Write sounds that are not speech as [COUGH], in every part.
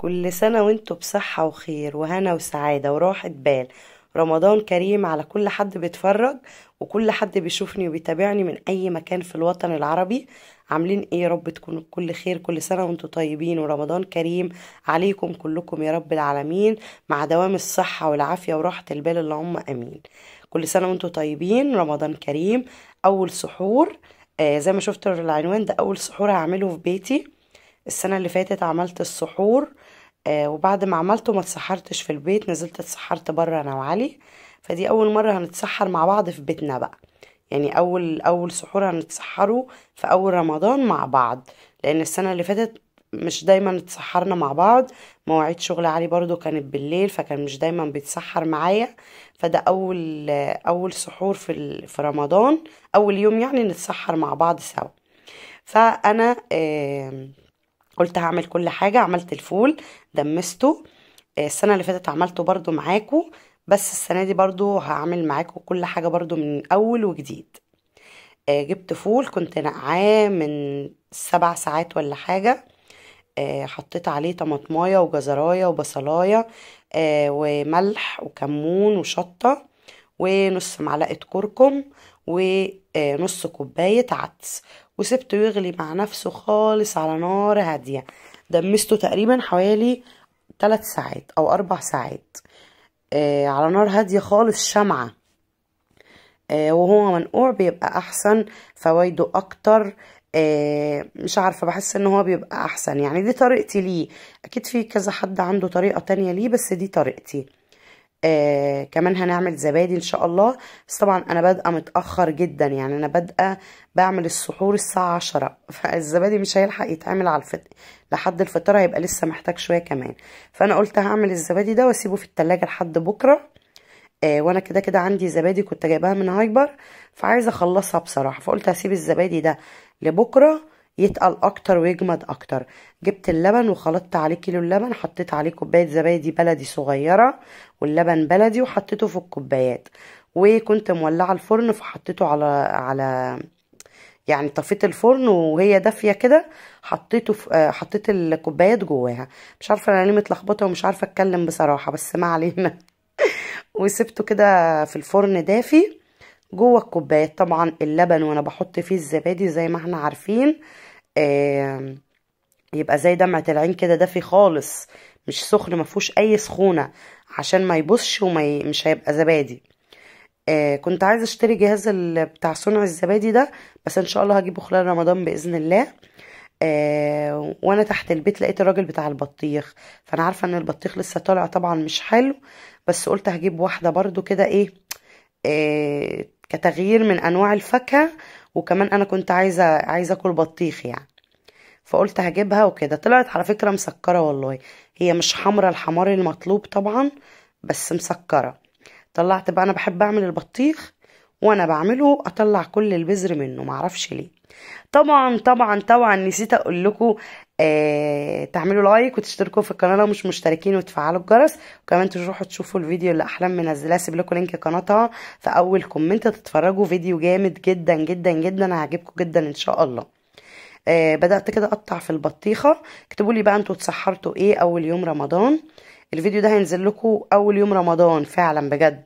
كل سنة وانتوا بصحة وخير وهنا وسعادة وراحة بال. رمضان كريم على كل حد بيتفرج وكل حد بيشوفني وبيتابعني من أي مكان في الوطن العربي. عاملين إيه؟ يا رب تكونوا بكل خير كل سنة وانتوا طيبين. ورمضان كريم عليكم كلكم يا رب العالمين مع دوام الصحة والعافية وراحة البال. اللهم آمين. كل سنة وانتوا طيبين. رمضان كريم أول سحور. آه زي ما شفتوا العنوان ده أول سحور هعمله في بيتي. السنة اللي فاتت عملت السحور آه وبعد ما عملته ما اتسحرتش في البيت نزلت اتسحرت بره أنا وعلي. فدي أول مرة هنتسحر مع بعض في بيتنا بقى. يعني أول أول سحور هنتسحره في أول رمضان مع بعض. لأن السنة اللي فاتت مش دايما اتسحرنا مع بعض. مواعيد شغل علي برضو كانت بالليل فكان مش دايما بيتسحر معايا. فده أول أول سحور في في رمضان. أول يوم يعني نتسحر مع بعض سوا. فأنا آم، قلت هعمل كل حاجة عملت الفول دمسته. آه، السنة اللي فاتت عملته برضو معاكو بس السنة دي برضو هعمل معاكو كل حاجة برضو من أول وجديد. آه، جبت فول كنت نقعاه من سبع ساعات ولا حاجة. آه، حطيت عليه طماطماية وجزراية وبصلاية. آه، وملح وكمون وشطة ونص معلقة كركم ونص كوباية عدس. وسبته يغلي مع نفسه خالص على نار هادية. دمسته تقريبا حوالي 3 ساعات أو أربع ساعات. آه، على نار هادية خالص شمعة. آه، وهو منقوع بيبقى أحسن فوائده أكتر. آه، مش عارفة بحس إن هو بيبقى أحسن. يعني دي طريقتي ليه. أكيد في كذا حد عنده طريقة تانية ليه بس دي طريقتي. آه كمان هنعمل زبادي إن شاء الله. بس طبعا أنا بادئة متأخر جدا يعني أنا بادئة بعمل السحور الساعة عشرة. [LAUGHS] فالزبادي مش هيلحق يتعمل على الفطر لحد الفطار هيبقى لسه محتاج شوية كمان. فأنا قلت هعمل الزبادي ده وأسيبه في التلاجة لحد بكرة. آه وأنا كده كده عندي زبادي كنت جايباها من هايبر فعايزة أخلصها بصراحة. فقلت هسيب الزبادي ده لبكرة يتقل أكتر ويجمد أكتر. جبت اللبن وخلطت عليه كيلو اللبن حطيت عليه كوباية زبادي بلدي صغيرة واللبن بلدي وحطيته في الكوبايات. وكنت مولعة الفرن فحطيته على على يعني طفيت الفرن وهي دافية كده حطيته في آه، حطيت الكوبايات جواها. مش عارفة أنا ليه متلخبطة ومش عارفة أتكلم بصراحة بس ما علينا. [LAUGHS] وسبته كده في الفرن دافي جوه الكوبايات. طبعا اللبن وأنا بحط فيه الزبادي زي ما إحنا عارفين يبقى زي دمعة العين كده دافي خالص مش سخن ما فيهوش أي سخونة عشان ما يبصش وما ي... مش هيبقى زبادي آه كنت عايزة أشتري جهاز. بتاع صنع الزبادي ده بس إن شاء الله هجيبه خلال رمضان بإذن الله آه وأنا تحت البيت لقيت الراجل بتاع البطيخ فأنا عارفة إن البطيخ لسه طالع طبعا مش حلو بس قلت هجيب واحدة برضو كده إيه آه كتغيير من أنواع الفاكهة وكمان أنا كنت عايزة عايزة أكل بطيخ يعني. فقلت هجيبها وكده. طلعت على فكرة مسكرة والله. هي مش حمرا الحمار المطلوب طبعا بس مسكرة. طلعت بقى أنا بحب أعمل البطيخ وأنا بعمله أطلع كل البذر منه معرفش ليه. طبعا طبعا طبعا نسيت أقول لكم آه تعملوا like وتشتركوا في القناة لو مش مشتركين وتفعلوا الجرس. وكمان تروحوا تشوفوا الفيديو اللي أحلام منزلاه اسيب لكم link قناتها في أول comment تتفرجوا. فيديو جامد جدا جدا جدا هيعجبكم جدا إن شاء الله. آه بدأت كده أقطع في البطيخة. اكتبوا لي بقى أنتوا اتسحرتوا إيه أول يوم رمضان. الفيديو ده هينزل لكم أول يوم رمضان فعلا بجد.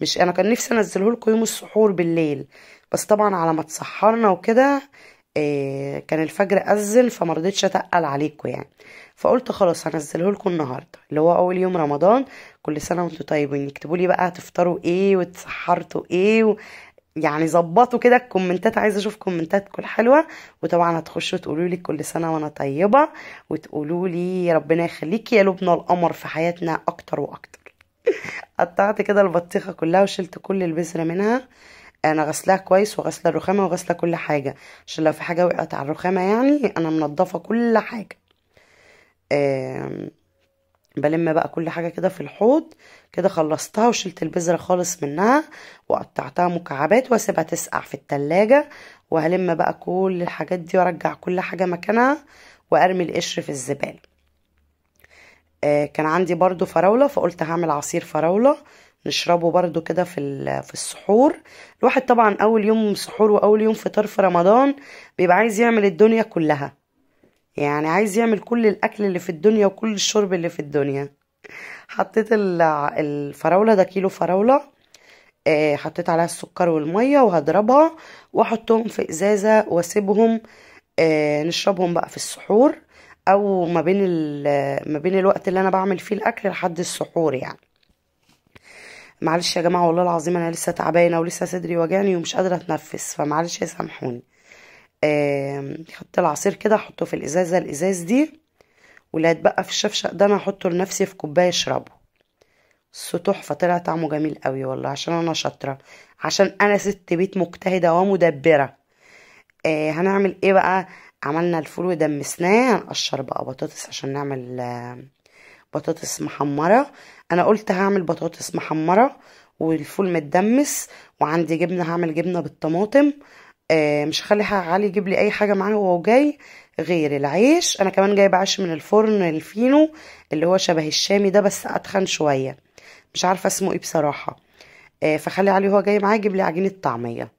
مش أنا كان نفسي أنزله لكم يوم السحور بالليل بس طبعا على ما اتسحرنا وكده كان الفجر أذن فمرضتش أتقل عليكم يعني. فقلت خلاص هنزله لكم النهارده اللي هو أول يوم رمضان. كل سنة وانتوا طيبين. اكتبوا لي بقى هتفطروا إيه واتسحرتوا إيه و... يعني ظبطوا كده الكومنتات. عايزة أشوف كومنتاتكم الحلوة. وطبعا هتخشوا تقولوا لي كل سنة وأنا طيبة وتقولوا لي ربنا يخليكي يا لبنى القمر في حياتنا أكتر وأكتر. [LAUGHS] قطعت كده البطيخة كلها وشلت كل البذرة منها. أنا غسلاها كويس وغسلة الرخامة وغسلة كل حاجة عشان لو في حاجة وقعت على الرخامة يعني أنا منضفه كل حاجة. بلم بقى كل حاجة كده في الحوض كده خلصتها وشلت البذرة خالص منها وقطعتها مكعبات وأسيبها تسقع في التلاجة وهلم بقى كل الحاجات دي وأرجع كل حاجة مكانها وأرمي القشر في الزبالة. آه كان عندي برضو فراولة فقلت هعمل عصير فراولة نشربه برضو كده في في السحور. الواحد طبعا أول يوم سحور وأول يوم فطار في رمضان بيبقى عايز يعمل الدنيا كلها. يعني عايز يعمل كل الأكل اللي في الدنيا وكل الشرب اللي في الدنيا. حطيت ال- الفراولة ده كيلو فراولة. آه، حطيت عليها السكر والمية وهضربها وأحطهم في إزازة وأسيبهم آه، نشربهم بقى في السحور أو ما بين ما بين الوقت اللي أنا بعمل فيه الأكل لحد السحور يعني. معلش يا جماعة والله العظيم أنا لسه تعبانة ولسه صدري واجعني ومش قادرة اتنفس فمعلش يسامحوني خدت العصير كده احطه في الإزازة الإزاز دي واللي هيتبقى في الشفشق ده أنا هحطه لنفسي في كوباية أشربه. بس تحفة طلع طعمه جميل قوي والله عشان أنا شاطرة عشان أنا ست بيت مجتهدة ومدبرة. آه هنعمل إيه بقى؟ عملنا الفول ودمسناه هنقشر بقى بطاطس عشان نعمل بطاطس محمرة. أنا قلت هعمل بطاطس محمرة والفول متدمس وعندي جبنة هعمل جبنة بالطماطم. آه مش هخلي علي يجيب لي أي حاجة معاه وهو جاي غير العيش. أنا كمان جايبة عيش من الفرن الفينو اللي هو شبه الشامي ده بس أتخن شوية. مش عارفة اسمه إيه بصراحة. آه فخلي علي وهو جاي معاه يجيب لي عجينة طعمية.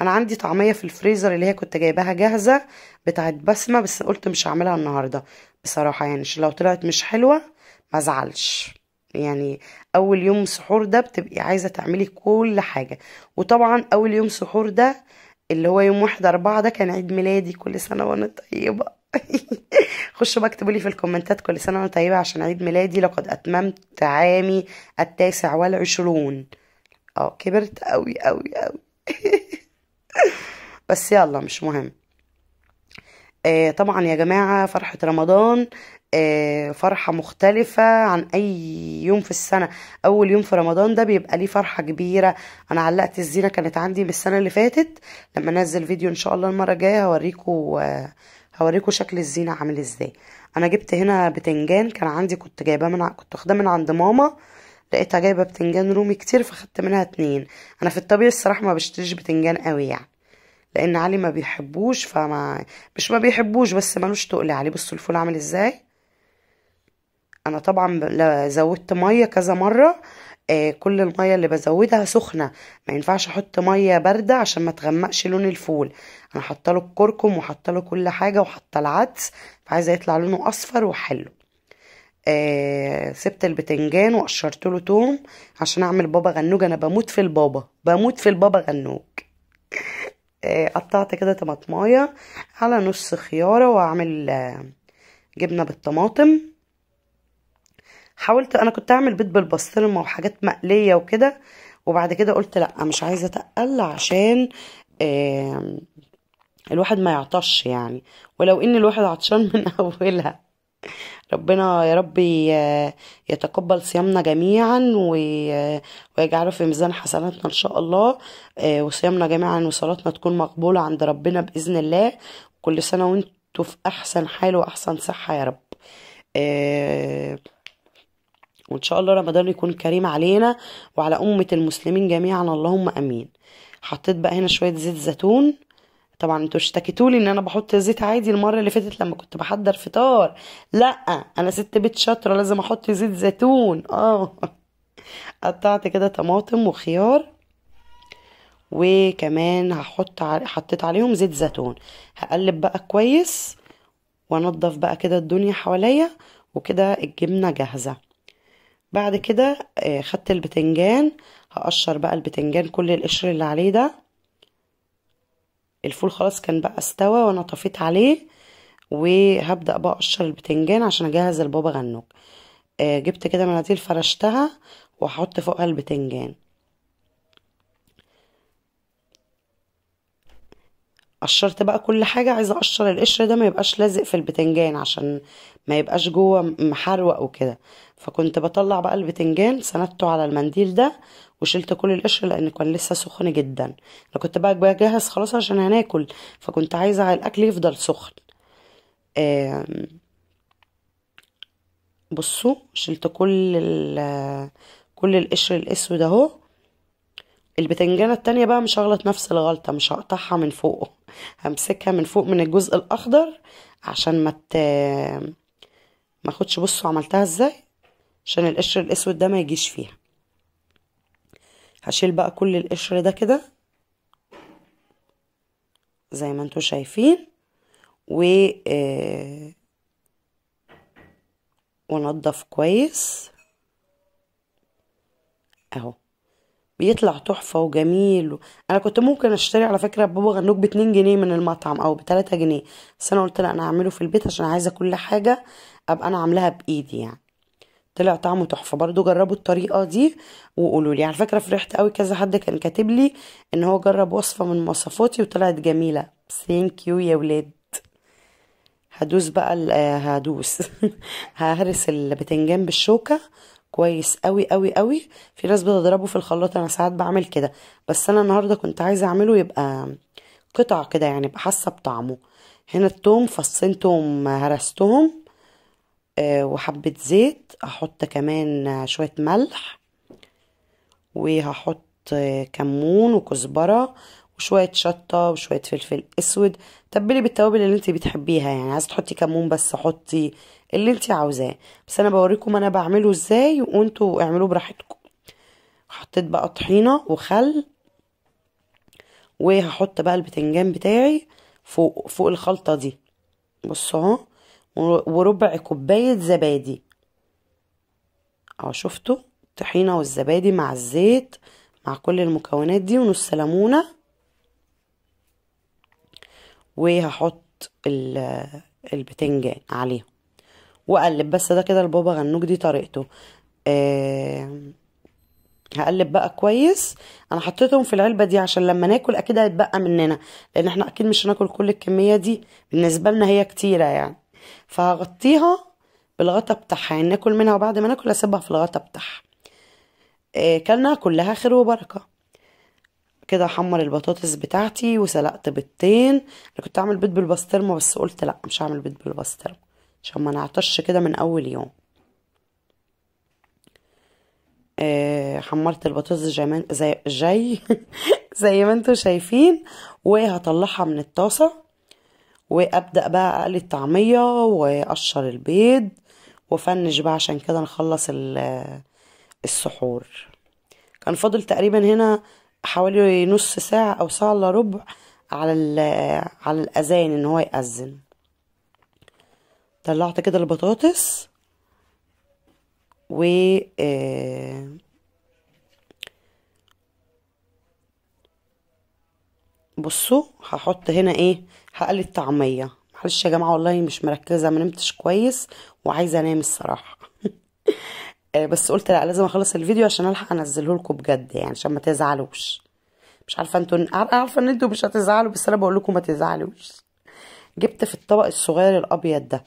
أنا عندي طعمية في الفريزر اللي هي كنت جايباها جاهزة بتاعت بسمة بس قلت مش هعملها النهاردة. بصراحة يعني لو طلعت مش حلوة ما يعني أول يوم سحور ده بتبقي عايزة تعملي كل حاجة. وطبعا أول يوم سحور ده اللي هو يوم واحد أربعة ده كان عيد ميلادي كل سنة وأنا طيبة. [LAUGHS] خشوا بقى اكتبوا لي في الكومنتات كل سنة وأنا طيبة عشان عيد ميلادي لقد أتممت عامي التاسع والعشرون. آه كبرت قوي قوي قوي [LAUGHS] بس يلا مش مهم. آه طبعا يا جماعة فرحة رمضان. فرحة مختلفة عن أي يوم في السنة. أول يوم في رمضان ده بيبقى ليه فرحة كبيرة. أنا علقت الزينة كانت عندي من السنة اللي فاتت. لما أنزل فيديو إن شاء الله المرة الجاية هوريكوا آه هوريكوا شكل الزينة عامل إزاي. أنا جبت هنا بتنجان كان عندي كنت جايباه من كنت واخداه من عند ماما. لقيتها جايبة بتنجان رومي كتير فخدت منها اتنين. أنا في الطبيعي الصراحة ما بشتريش بتنجان قوي يعني لأن علي ما بيحبوش فما مش ما بيحبوش بس ملوش تقل عليه. بصوا الفول عامل إزاي. أنا طبعا زودت مية كذا مرة. آه كل المية اللي بزودها سخنة. ما ينفعش أحط مية باردة عشان ما تغمقش لون الفول. أنا حاطة له الكركم وحاطة له كل حاجة وحاطة العدس فعايزة يطلع لونه أصفر وحلو. آه سبت البتنجان وقشرت له توم عشان أعمل بابا غنوج. أنا بموت في البابا بموت في البابا غنوج. آه، قطعت كده طماطماية على نص خيارة وأعمل آه، جبنة بالطماطم. حاولت أنا كنت أعمل بيض بالبسطرمة وحاجات مقلية وكده وبعد كده قلت لأ مش عايزة أتقل عشان آه، الواحد ما يعطش يعني. ولو إن الواحد عطشان [LAUGHS] من أولها. ربنا يا رب يتقبل صيامنا جميعا وي- ويجعله في ميزان حسناتنا إن شاء الله. آه، وصيامنا جميعا وصلاتنا تكون مقبولة عند ربنا بإذن الله. كل سنة وانتوا في أحسن حال وأحسن صحة يا رب. وإن شاء الله رمضان يكون كريم علينا وعلى أمة المسلمين جميعا اللهم أمين. حطيت بقى هنا شوية زيت زيتون. طبعا أنتوا اشتكيتولي إن أنا بحط زيت عادي المرة اللي فاتت لما كنت بحضر فطار. لأ أنا ست بيت شاطرة لازم أحط زيت زيتون. آه. قطعت كده طماطم وخيار. وكمان هحط ع- حطيت عليهم زيت زيتون. هقلب بقى كويس وأنضف بقى كده الدنيا حواليا وكده الجبنة جاهزة. بعد كده آه، خدت البتنجان هقشر بقى البتنجان كل القشر اللي عليه ده. الفول خلاص كان بقى استوى وأنا طفيت عليه وهبدأ بقى أقشر البتنجان عشان أجهز البابا غنوج. آه، جبت كده مناديل فرشتها واحط فوقها البتنجان. قشرت بقى كل حاجة. عايزة أقشر القشر ده ما يبقاش لازق في البتنجان عشان ما يبقاش جوه محروق وكده. فكنت بطلع بقى البتنجان سندته على المنديل ده وشلت كل القشر لأن كان لسه سخن جدا. أنا كنت بقى بجهز خلاص عشان هناكل فكنت عايزة الأكل يفضل سخن. بصوا شلت كل كل القشر الأسود أهو. البتنجانة التانية بقى مش هغلط نفس الغلطة مش هقطعها من فوق همسكها من فوق من الجزء الأخضر عشان ما ت... ما اخدش بصوا عملتها إزاي عشان القشر الاسود ده ما يجيش فيها. هشيل بقى كل القشر ده كده زي ما أنتوا شايفين و آه، وانضف كويس. اهو. بيطلع تحفة وجميل و... أنا كنت ممكن أشتري على فكرة بابا غنوج باتنين جنيه من المطعم أو بتلاتة جنيه بس أنا قلت لا أنا هعمله في البيت عشان عايزة كل حاجة أبقى أنا عاملاها بإيدي يعني. طلع طعمه تحفة برضو جربوا الطريقة دي وقولوا لي. على فكرة فرحت قوي كذا حد كان كاتب لي إن هو جرب وصفة من مواصفاتي وطلعت جميلة. ثانك يو يا ولاد. هدوس بقى آه، هدوس. [LAUGHS] ههرس البتنجان بالشوكة كويس قوي قوي قوي. في ناس بتضربه في الخلاط أنا ساعات بعمل كده. بس أنا النهارده كنت عايزة أعمله يبقى قطع كده يعني يبقى حاسة بطعمه. هنا التوم فصين توم هرستهم آه، وحبة زيت. أحط كمان شوية ملح وهحط كمون وكزبرة. وشوية شطة وشوية فلفل أسود. تبلي بالتوابل اللي انت بتحبيها يعني عايزة تحطي كمون بس حطي اللي انت عاوزاه. بس أنا بوريكم أنا بعمله إزاي وأنتوا اعملوه براحتكم. حطيت بقى طحينة وخل وهحط بقى البتنجان بتاعي فوق فوق الخلطة دي. بصوا أهو وربع كوباية زبادي. آه شفتوا؟ الطحينة والزبادي مع الزيت مع كل المكونات دي ونص ليمونة. وهحط ال- البتنجان عليهم. وأقلب بس ده كده البابا غنوج دي طريقته. آه هقلب بقى كويس. أنا حطيتهم في العلبة دي عشان لما ناكل أكيد هيتبقى مننا لأن إحنا أكيد مش هناكل كل الكمية دي. بالنسبة لنا هي كتيرة يعني. فهغطيها بالغطا بتاعها يعني ناكل منها وبعد ما ناكل أسيبها في الغطا بتاعها. آه، كلنا كلها خير وبركة. كده أحمر البطاطس بتاعتي وسلقت بيضتين. أنا كنت أعمل بيض بالبسطرمة بس قلت لأ مش هعمل بيض بالبسطرمة عشان ما نعطش كده من أول يوم. آه، حمرت البطاطس زي زي زي [LAUGHS] زي ما أنتوا شايفين. وهطلعها من الطاسة. وأبدأ بقى أقلي الطعمية وأقشر البيض وأفنش بقى عشان كده نخلص ال- السحور. كان فاضل تقريبا هنا حوالي نص ساعة أو ساعة إلا ربع على على الأذان إن هو يأذن. طلعت كده البطاطس و آه، بصوا هحط هنا إيه؟ هقلي الطعمية. معلش يا جماعة والله مش مركزة ما نمتش كويس وعايزة أنام الصراحة. آه، [LAUGHS] بس قلت لا لازم أخلص الفيديو عشان ألحق انزله لكم بجد يعني عشان ما تزعلوش. مش عارفة أنتوا عارفه إن أنتوا مش هتزعلوا بس أنا بقول لكم ما تزعلوش. جبت في الطبق الصغير الأبيض ده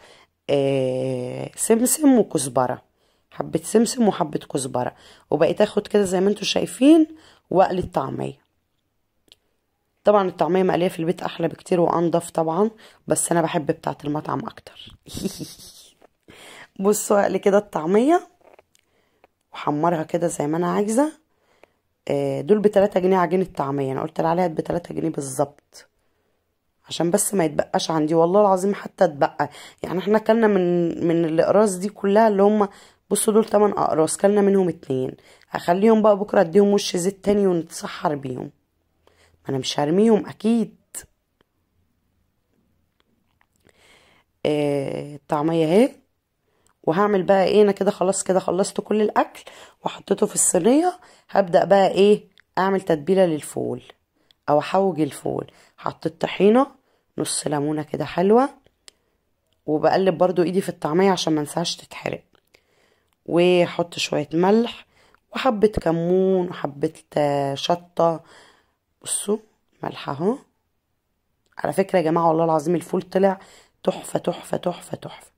آه سمسم وكزبرة. حبه سمسم وحبه كزبرة. وبقيت آخد كده زي ما أنتوا شايفين وأقلي الطعمية. طبعا الطعمية مقلية في البيت أحلى بكتير وأنضف طبعا بس أنا بحب بتاعة المطعم أكتر. [LAUGHS] بصوا أقلي كده الطعمية. وحمرها كده زي ما أنا عايزة. آه، دول بتلاتة جنيه عجينة طعمية. أنا قلت عليها بتلاتة جنيه بالظبط. عشان بس ما يتبقاش عندي. والله العظيم حتى اتبقى. يعني إحنا كلنا من من الأقراص دي كلها اللي هم بصوا دول تمن أقراص. كلنا منهم اتنين. هخليهم بقى بكرة أديهم وش زيت تاني ونتسحر بيهم. ما أنا مش هرميهم أكيد. آه، الطعمية أهي. وهعمل بقى إيه؟ أنا كده خلاص كده خلصت كل الأكل وحطيته في الصينية. هبدأ بقى إيه؟ أعمل تتبيلة للفول أو أحوج الفول. حطيت طحينة نص ليمونة كده حلوة وبقلب برضو ايدي في الطعمية عشان ما انساهاش تتحرق. واحط شوية ملح وحبة كمون وحبة آه، شطة. بصوا ملح اهو. على فكرة يا جماعة والله العظيم الفول طلع تحفة تحفة تحفة تحفة.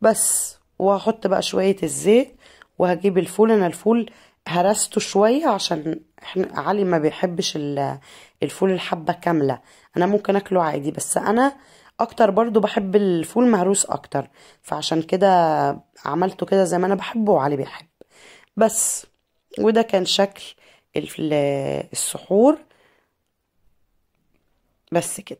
بس وهحط بقى شوية الزيت وهجيب الفول. أنا الفول هرسته شوية عشان علي ما بيحبش ال- الفول الحبة كاملة. أنا ممكن أكله عادي بس أنا أكتر برضو بحب الفول مهروس أكتر. فعشان كده عملته كده زي ما أنا بحبه وعلي بيحب. بس وده كان شكل السحور. بس كده.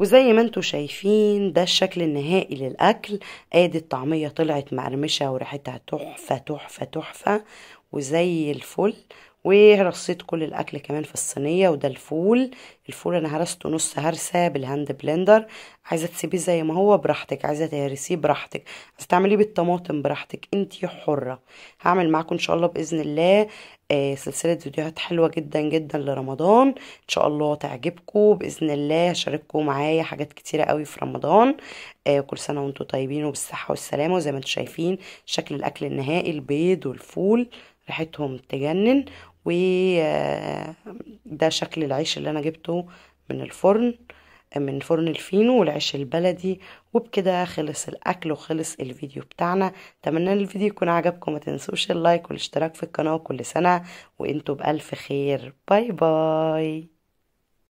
وزي ما أنتوا شايفين ده الشكل النهائي للأكل. آدي الطعمية طلعت مقرمشة وريحتها تحفة تحفة تحفة وزي الفل. ورصيت كل الأكل كمان في الصينية وده الفول. الفول أنا هرسته نص هرسة بال hand blender. عايزة تسيبيه زي ما هو براحتك عايزة تهرسيه براحتك عايزة تعمليه بالطماطم براحتك. انتي حرة. هعمل معاكم إن شاء الله بإذن الله آه سلسلة فيديوهات حلوة جدا جدا لرمضان. إن شاء الله تعجبكم. بإذن الله هشارككم معايا حاجات كتيرة قوي في رمضان. آه كل سنة وأنتم طيبين وبالصحة والسلامة وزي ما أنتم شايفين. شكل الأكل النهائي البيض والفول. ريحتهم تجنن. وده شكل العيش اللي أنا جبته من الفرن من فرن الفينو والعيش البلدي. وبكده خلص الأكل وخلص الفيديو بتاعنا. أتمنى الفيديو يكون عجبكم. ما تنسوش ال like والاشتراك في القناة كل سنة. وأنتم بألف خير. bye bye.